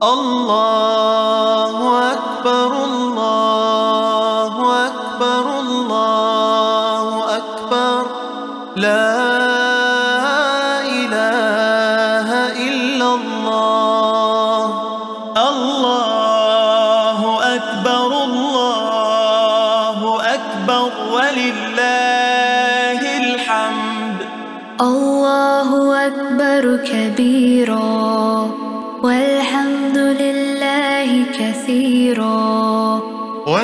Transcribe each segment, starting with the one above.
الله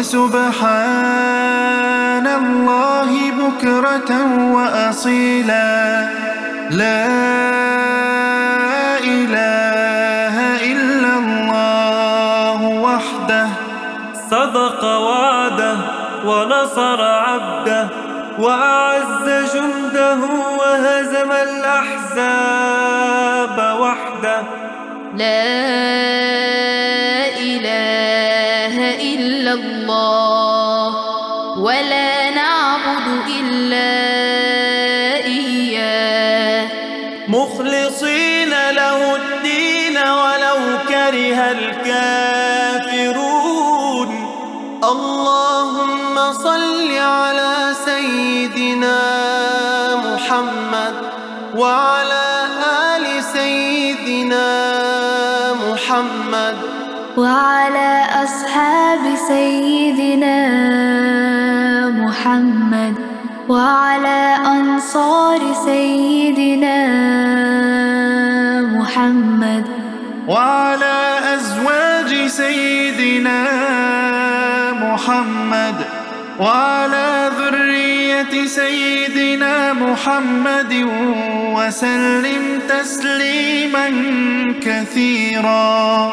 وسبحان الله بكرة وأصيلا. لا إله إلا الله وحده. صدق وعده ونصر عبده وأعز جنده وهزم الأحزاب وحده. لا ولا نعبد إلا إياه. مخلصين له الدين ولو كره الكافرون. اللهم صل على سيدنا محمد وعلى آل سيدنا محمد. وعلى أصحاب سيدنا محمد وعلى أنصار سيدنا محمد وعلى أزواج سيدنا محمد وعلى ذرية سيدنا محمد وسلم تسليما كثيرا.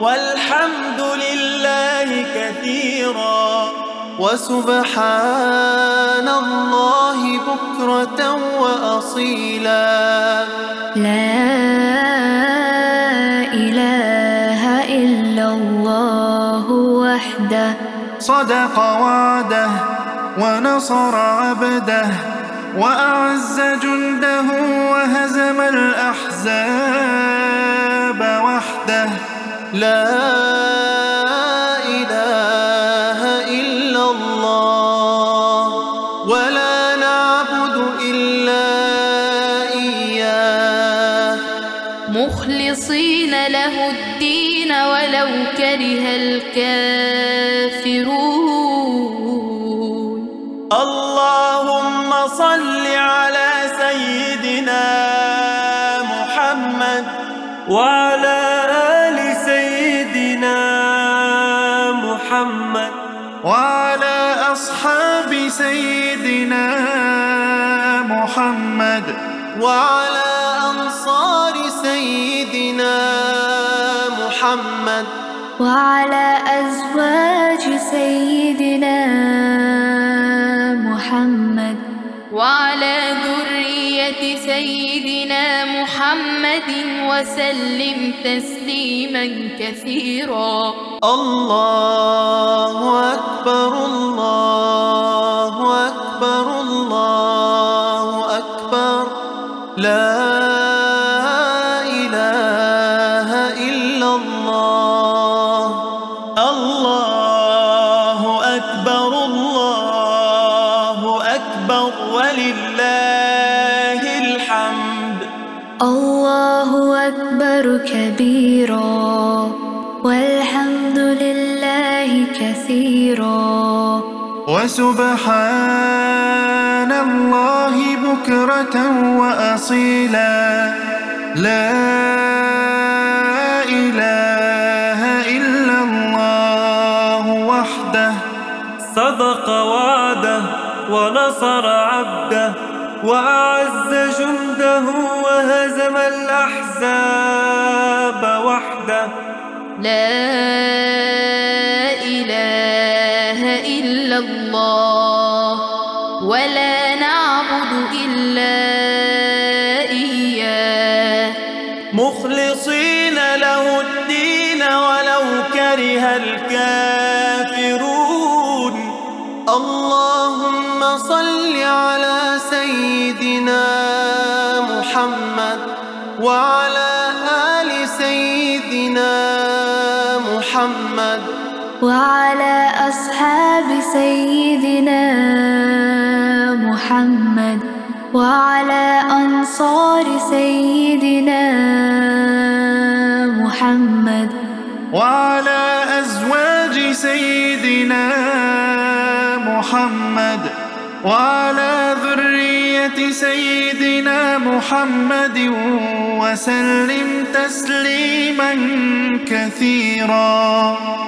والحمد لله كثيرا وسبحان الله بكرة وأصيلا. لا إله إلا الله وحده. صدق وعده ونصر عبده وأعز جنده وهزم الأحزاب وحده. لا إله إلا الله ولا نعبد إلا إياه. مخلصين له الدين ولو كره الكافرون. اللهم صل على سيدنا محمد وعلى وعلى أصحاب سيدنا محمد وعلى أنصار سيدنا محمد وعلى أزواج سيدنا محمد وعلى وسلم تسليما كثيرا. الله أكبر الله وسبحان الله بكرة وأصيلا. لا إله إلا الله وحده. صدق وعده ونصر عبده وأعز جنده وهزم الأحزاب وحده. لا إله إلا الله ولا نعبد إلا إياه. مخلصين له الدين ولو كره الكافرون. اللهم صل على سيدنا محمد وعلى آل سيدنا محمد. وعلى سيدنا محمد وعلى أنصار سيدنا محمد وعلى أزواج سيدنا محمد وعلى ذرية سيدنا محمد وسلم تسليما كثيرا.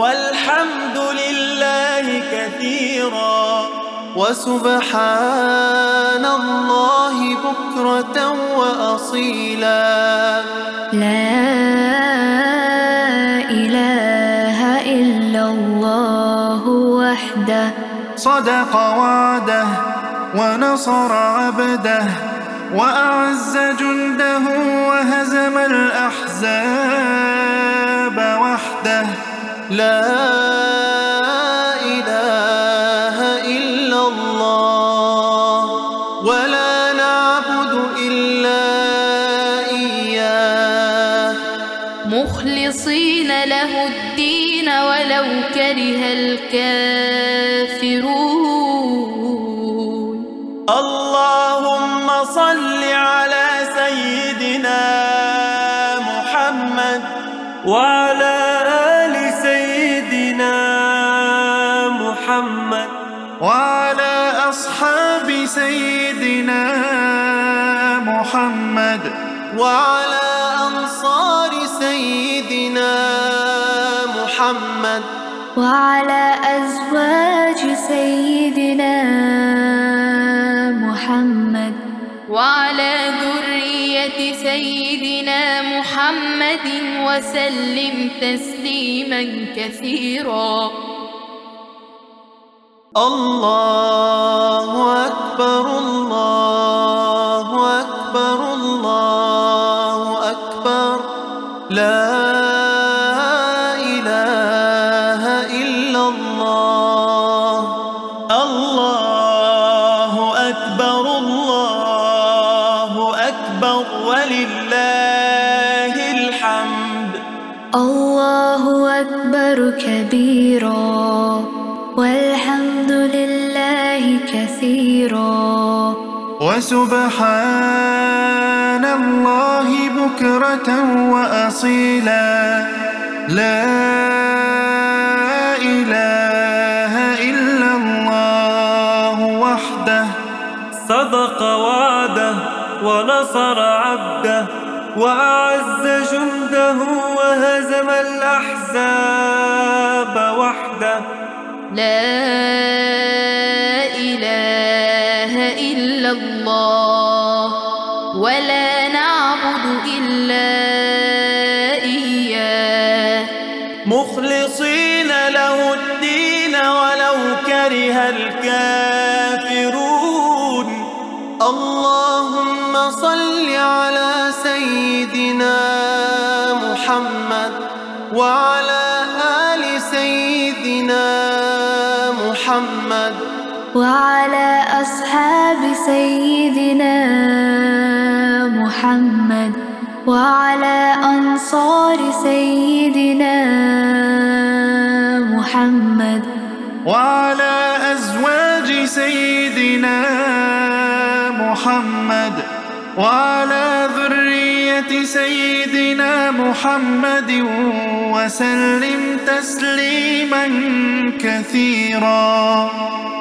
والحمد لله كثيرا وسبحان الله بكرة وأصيلا. لا إله إلا الله وحده. صدق وعده ونصر عبده وأعز جنده وهزم الأحزاب وحده. لا إله إلا الله ولا نعبد إلا إياه. مخلصين له الدين ولو كره الكافرون. اللهم صل على سيدنا محمد وعلى محمد وعلى أصحاب سيدنا محمد وعلى أنصار سيدنا محمد وعلى أزواج سيدنا محمد وعلى ذرية سيدنا محمد وسلم تسليما كثيرا. الله أكبر الله وسبحان الله بكرة وأصيلا. لا إله إلا الله وحده. صدق وعده ونصر عبده وأعز جنده وهزم الأحزاب وحده. لا إله إلا الله. وعلى أصحاب سيدنا محمد وعلى أنصار سيدنا محمد وعلى أزواج سيدنا محمد وعلى ذرية سيدنا محمد وسلم تسليما كثيرا.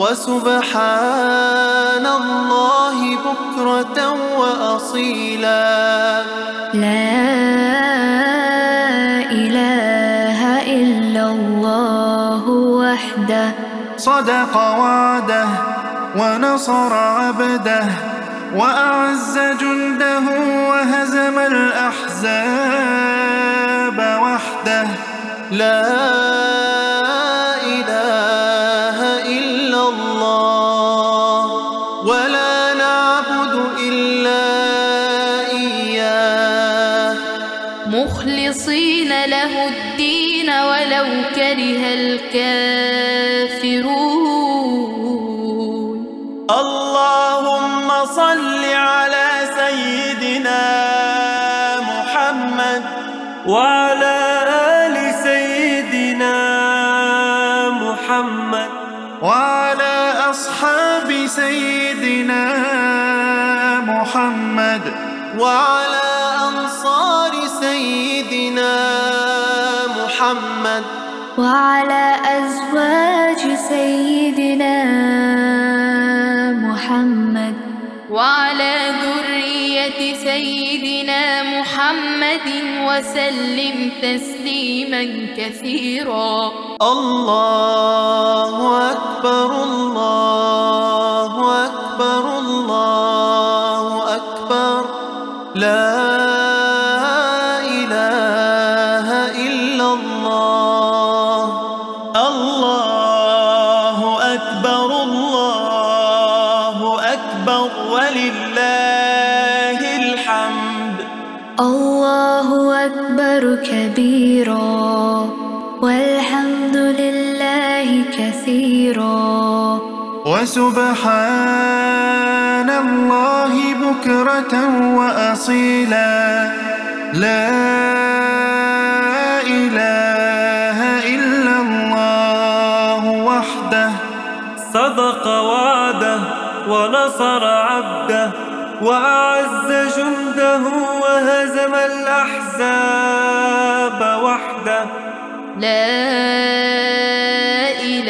وسبحان الله بكرة وأصيلا. لا إله إلا الله وحده. صدق وعده ونصر عبده وأعز جنده وهزم الأحزاب وحده. لا كره الكافرون. اللهم صل على سيدنا محمد وعلى آل سيدنا محمد وعلى أصحاب سيدنا محمد وعلى أنصار سيدنا محمد. وعلى أزواج سيدنا محمد. وعلى ذرية سيدنا محمد وسلم تسليما كثيرا. الله أكبر الله كثيرا. وسبحان الله بكرة وأصيلا. لا إله إلا الله وحده. صدق وعده ونصر عبده وأعز جنده وهزم الأحزاب وحده. لا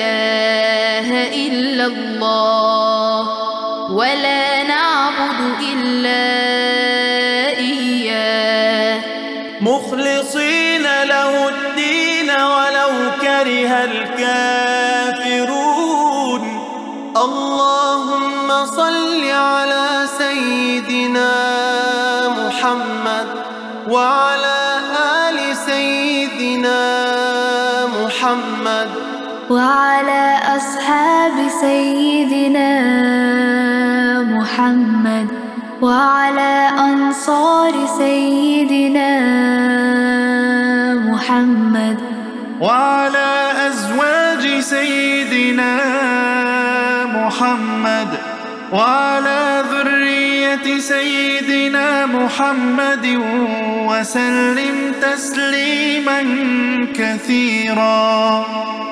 إله إلا الله ولا نعبد إلا إياه وعلى أصحاب سيدنا محمد وعلى أنصار سيدنا محمد وعلى أزواج سيدنا محمد وعلى ذرية سيدنا محمد وسلم تسليما كثيرا.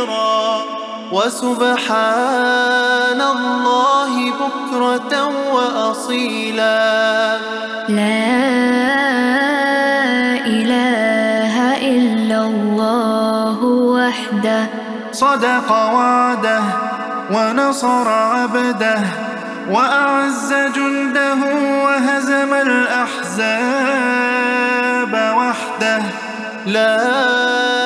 كثيرا وسبحان الله بكرة وأصيلا. لا إله إلا الله وحده. صدق وعده ونصر عبده وأعز جنده وهزم الأحزاب وحده. لا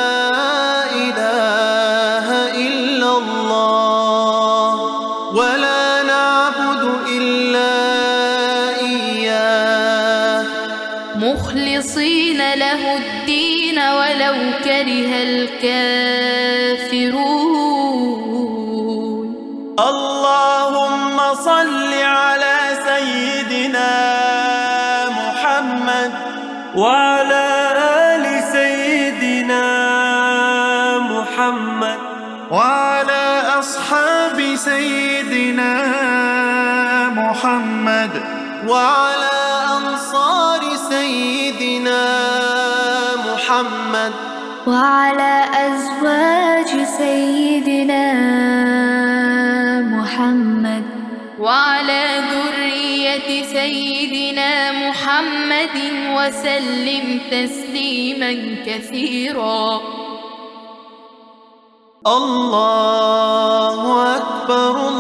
مخلصين له الدين ولو كره الكافرون. اللهم صل على سيدنا محمد وعلى آل سيدنا محمد وعلى أصحاب سيدنا محمد وعلى وعلى أزواج سيدنا محمد. وعلى ذرية سيدنا محمد وسلم تسليما كثيرا. الله أكبر الله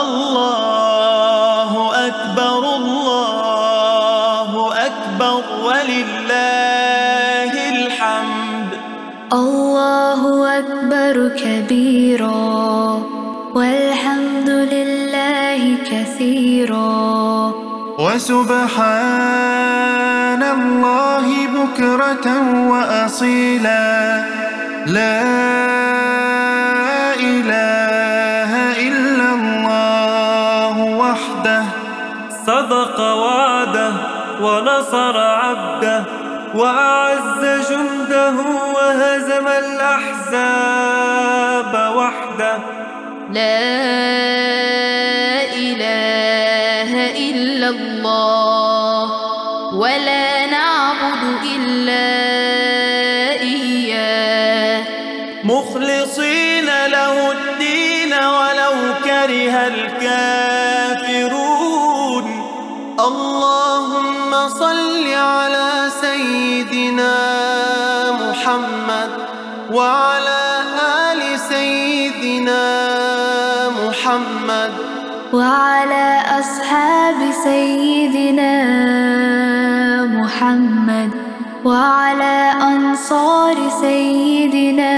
الله أكبر الله أكبر ولله الحمد. الله أكبر كبيرا والحمد لله كثيرا. وسبحان الله بكرة وأصيلا. لا صدق وعده ونصر عبده وأعز جنده وهزم الأحزاب وحده. لا إله إلا الله. وعلى أصحاب سيدنا محمد وعلى أنصار سيدنا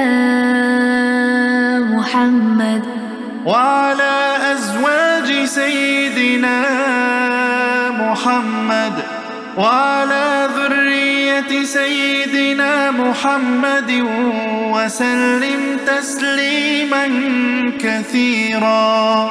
محمد وعلى أزواج سيدنا محمد وعلى ذرية سيدنا محمد وسلم تسليما كثيرا.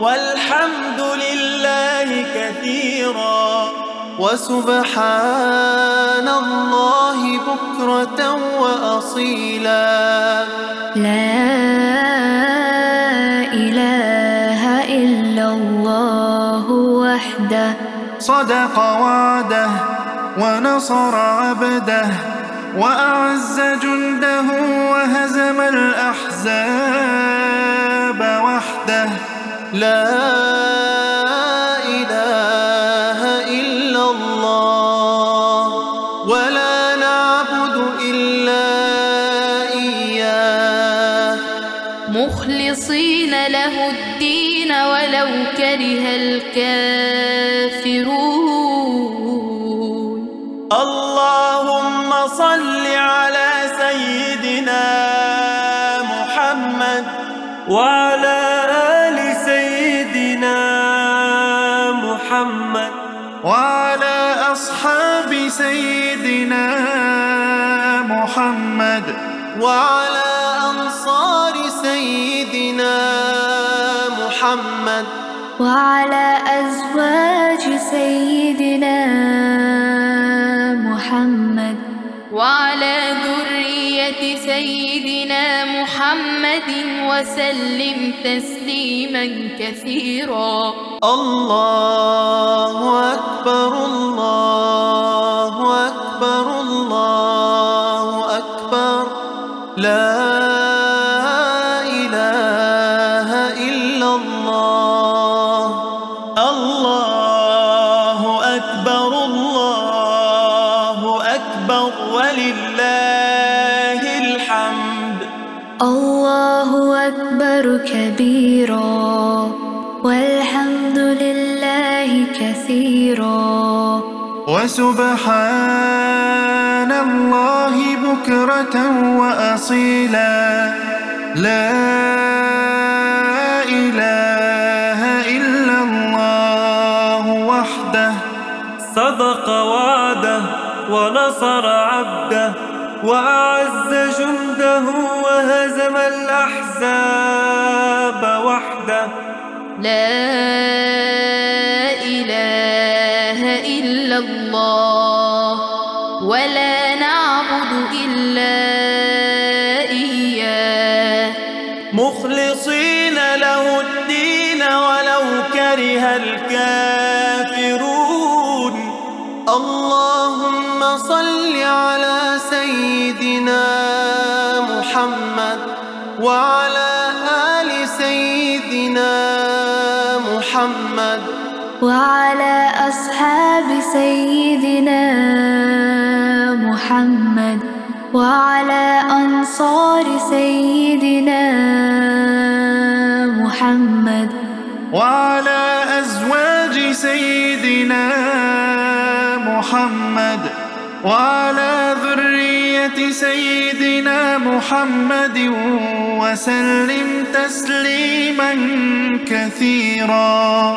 والحمد لله كثيرا وسبحان الله بكرة وأصيلا. لا إله إلا الله وحده. صدق وعده ونصر عبده وأعز جنده وهزم الأحزاب وحده. لا إله إلا الله ولا نعبد إلا إياه. مخلصين له الدين ولو كره الكافرون. اللهم صل على سيدنا محمد وعلى وعلى أنصار سيدنا محمد. وعلى أزواج سيدنا محمد. وعلى ذرية سيدنا محمد وسلم تسليما كثيرا. الله وسبحان الله بكرة وأصيلا. لا إله إلا الله وحده. صدق وعده ونصر عبده وأعز جنده وهزم الأحزاب وحده. لا إلا الله ولا نعبد إلا إياه. مخلصين له الدين ولو كره الكافرون. اللهم صل على سيدنا محمد وعلى آل سيدنا محمد. وعلى أصحاب سيدنا محمد وعلى أنصار سيدنا محمد وعلى أزواج سيدنا محمد وعلى ذرية سيدنا محمد وسلم تسليما كثيرا.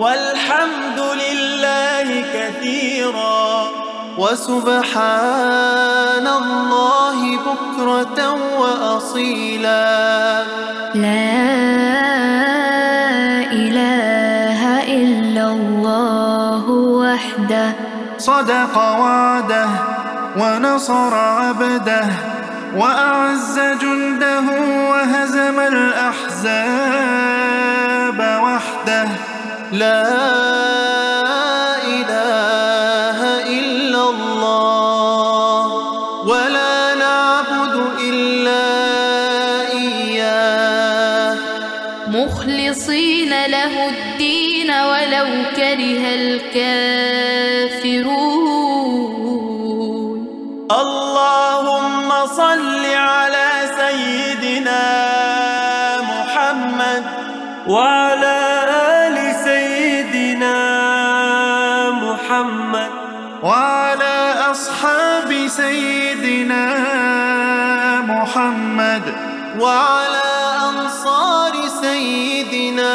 والحمد لله كثيرا. وسبحان الله بكرة وأصيلا. لا إله إلا الله وحده. صدق وعده ونصر عبده وأعز جنده وهزم الأحزاب وحده. لا إله إلا الله ولا نعبد إلا إياه. مخلصين له الدين ولو كره الكافرون. اللهم صل على سيدنا محمد وعلى وعلى أصحاب سيدنا محمد وعلى أنصار سيدنا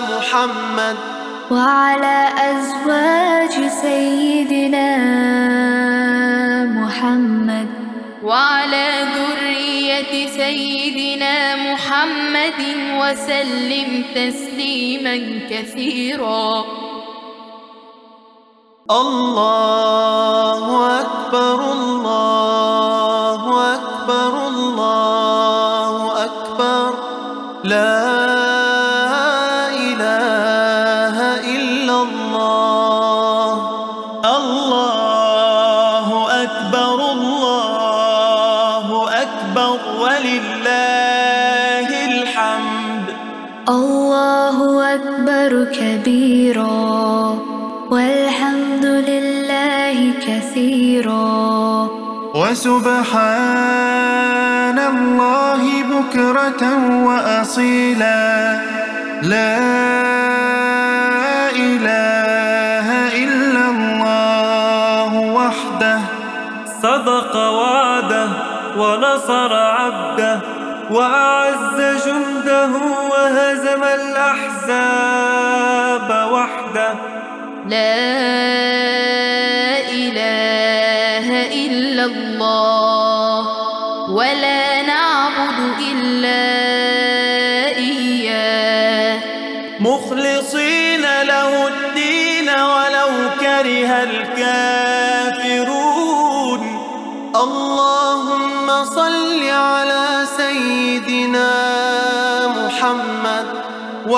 محمد وعلى أزواج سيدنا محمد وعلى ذرية سيدنا محمد وسلم تسليما كثيرا. الله أكبر الله وسبحان الله بكرة وأصيلا. لا إله إلا الله وحده. صدق وعده ونصر عبده وأعز جنده وهزم الأحزاب وحده. لا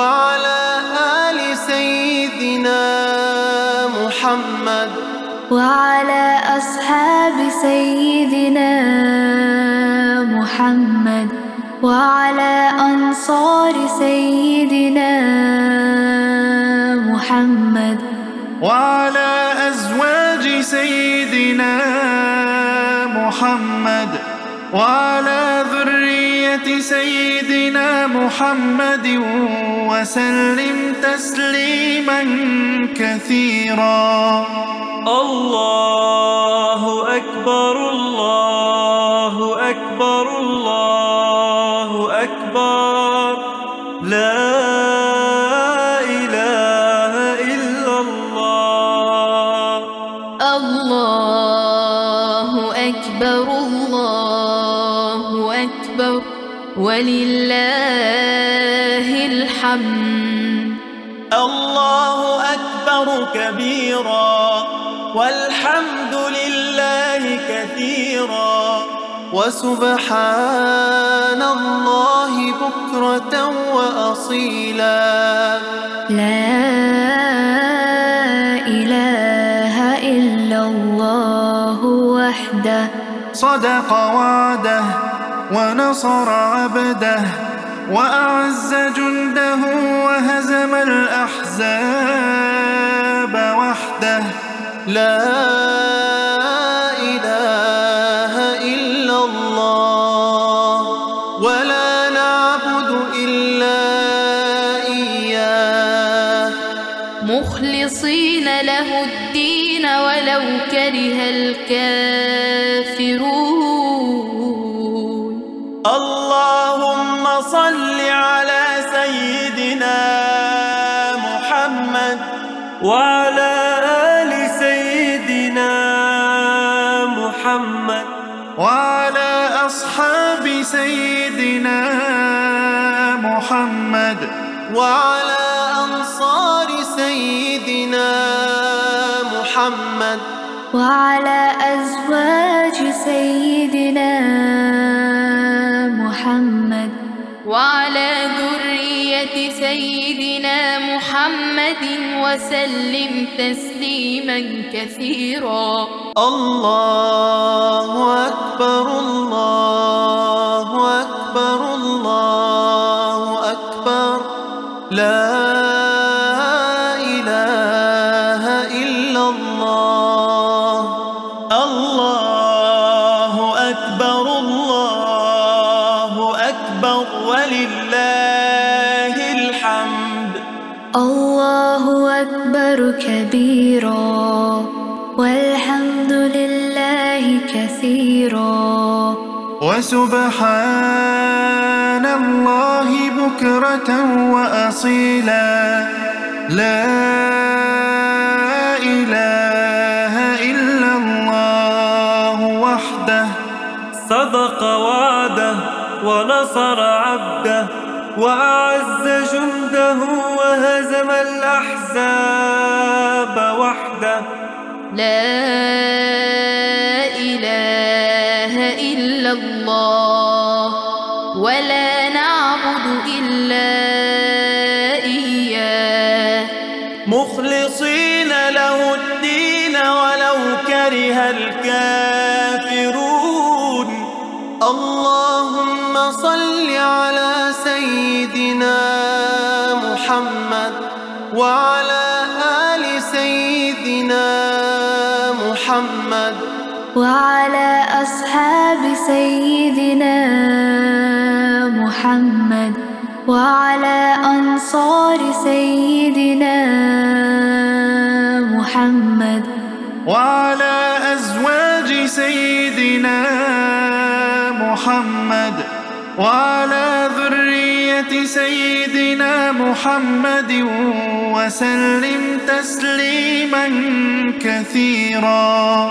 وعلى آل سيدنا محمد. وعلى أصحاب سيدنا محمد. وعلى أنصار سيدنا محمد. وعلى أزواج سيدنا محمد. وعلى سيدنا محمد وسلم تسليما كثيرا. الله أكبر الله أكبر الله أكبر. لا إله إلا الله. الله أكبر الله ولله الحمد. الله أكبر كبيرا والحمد لله كثيرا. وسبحان الله بكرة وأصيلا. لا إله إلا الله وحده. صدق وعده. ونصر عبده وأعز جنده وهزم الأحزاب وحده. لا إله إلا الله ولا نعبد إلا إياه. مخلصين له الدين ولو كره الكافرون وعلى آل سيدنا محمد. وعلى أصحاب سيدنا محمد. وعلى أنصار سيدنا محمد. وعلى أزواج سيدنا محمد. وعلى ذرية سيدنا محمد وسلم تسليما كثيرا. الله أكبر الله أكبر الله وسبحان الله بكرة وأصيلا. لا إله إلا الله وحده. صدق وعده ونصر عبده وأعز جنده وهزم الأحزاب وحده. لا الله ولا نعبد إلا إياه. مخلصين له الدين ولو كره الكافرون. اللهم صل على سيدنا محمد وعلى آل سيدنا محمد. وعلى أصحاب سيدنا محمد وعلى أنصار سيدنا محمد. وعلى أزواج سيدنا محمد. وعلى ذرية سيدنا محمد. وسلم تسليما كثيرا.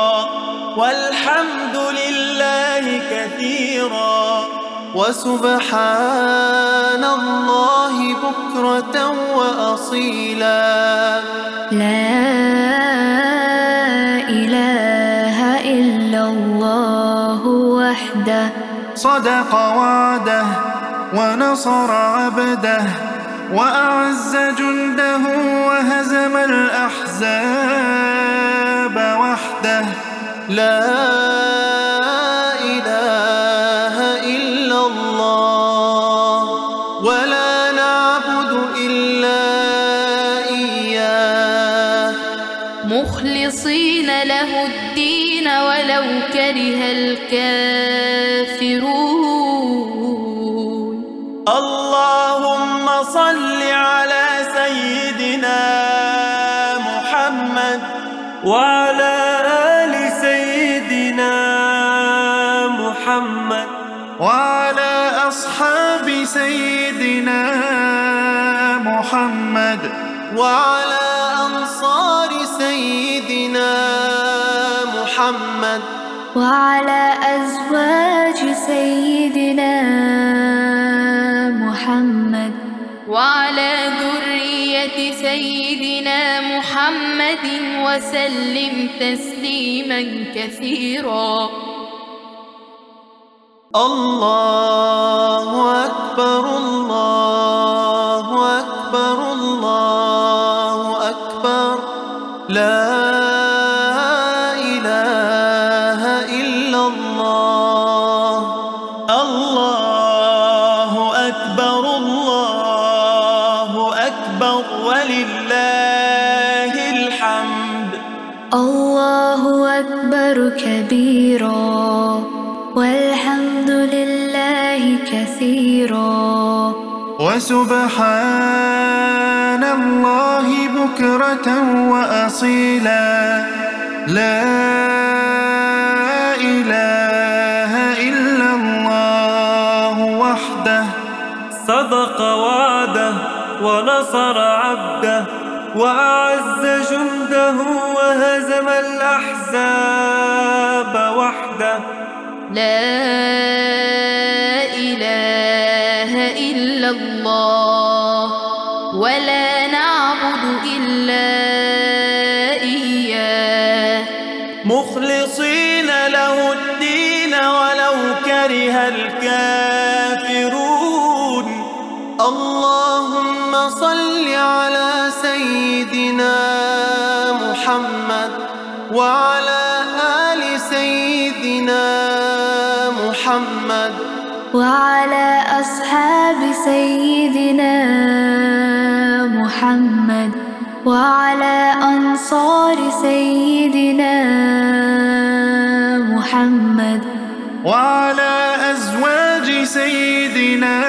كثيرا وسبحان الله بكرة وأصيلا. لا إله إلا الله وحده. صدق وعده ونصر عبده وأعز جنده وهزم الأحزاب وحده. لا ولو كره الكافرون. اللهم صل على سيدنا محمد وعلى آل سيدنا محمد وعلى أصحاب سيدنا محمد وعلى محمد. وعلى أزواج سيدنا محمد. وعلى ذرية سيدنا محمد وسلم تسليما كثيرا. الله أكبر الله كثيرا. وسبحان الله بكرة وأصيلا. لا إله إلا الله وحده. صدق وعده ونصر عبده وأعز جنده وهزم الأحزاب وحده. لا إله إلا الله ولا نعبد إلا إياه. مخلصين له الدين ولو كره الكافرون. اللهم صل على سيدنا محمد وعلى آل سيدنا محمد وعلى أصحاب سيدنا محمد وعلى أنصار سيدنا محمد. وعلى أزواج سيدنا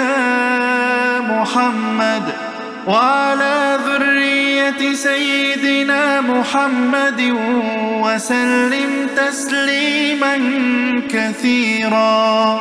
محمد. وعلى ذرية سيدنا محمد. وسلم تسليما كثيرا.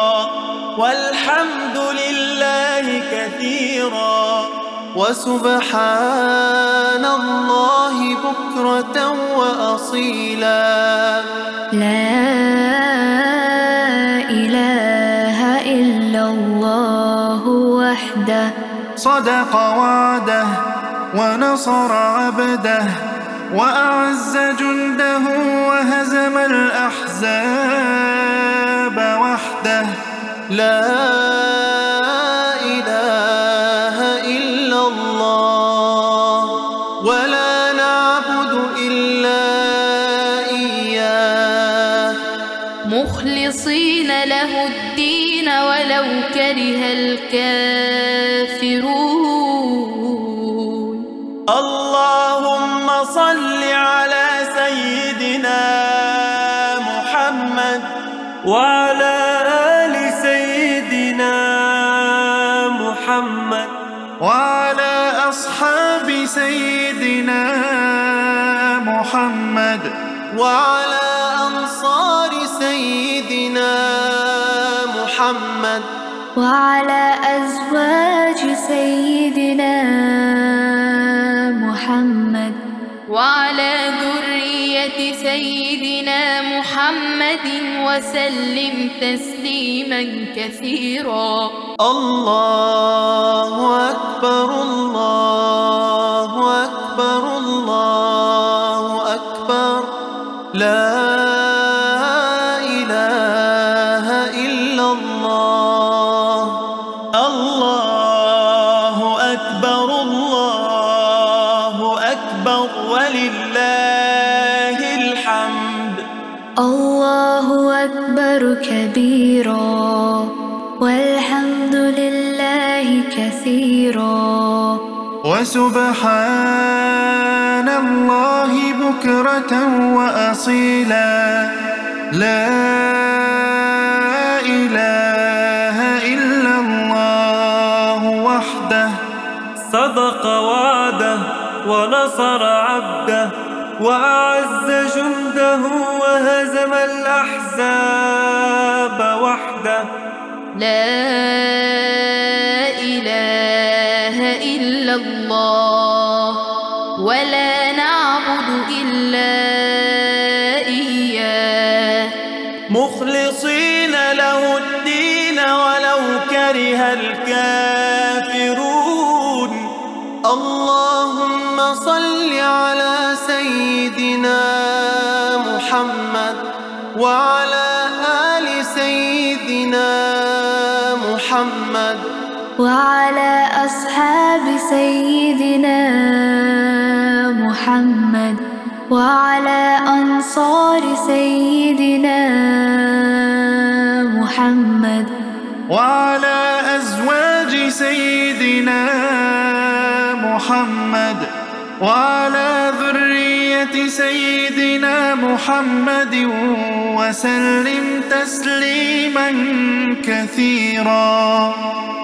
والحمد لله كثيرا وسبحان الله بكرة وأصيلا. لا إله إلا الله وحده. صدق وعده ونصر عبده وأعز جنده وهزم الأحزاب وحده. لا إله إلا الله ولا نعبد إلا إياه. مخلصين له الدين ولو كره الكافرون. وعلى أنصار سيدنا محمد. وعلى أزواج سيدنا محمد. وعلى ذرية سيدنا محمد وسلم تسليما كثيرا. الله أكبر الله كبيرا والحمد لله كثيرا. وسبحان الله بكرة وأصيلا. لا إله إلا الله وحده. صدق وعده ونصر عبده وأعز جنده وهزم الأحزاب وحده. لا إله إلا الله. وعلى أصحاب سيدنا محمد وعلى أنصار سيدنا محمد وعلى أزواج سيدنا محمد وعلى ذرية سيدنا محمد وسلم تسليما كثيرا.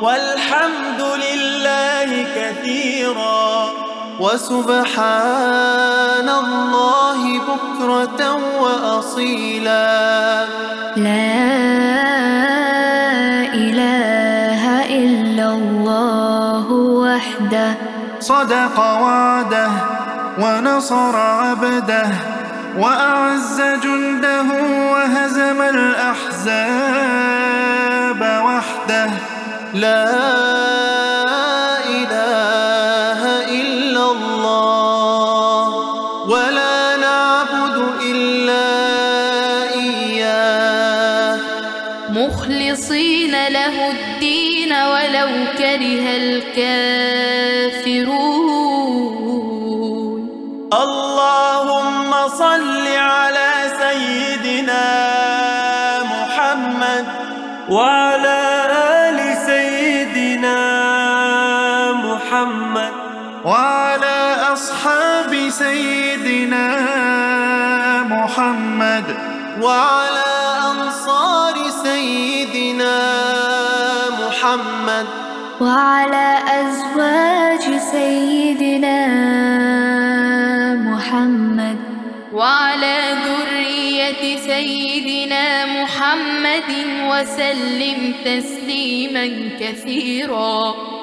والحمد لله كثيرا وسبحان الله بكرة وأصيلا. لا إله إلا الله وحده. صدق وعده ونصر عبده وأعز جنده وهزم الأحزاب وحده. لا إله إلا الله ولا نعبد إلا إياه. مخلصين له الدين ولو كره الكافرون. اللهم صل على سيدنا محمد وعلى وعلى أنصار سيدنا محمد. وعلى أزواج سيدنا محمد. وعلى ذرية سيدنا محمد وسلم تسليما كثيرا.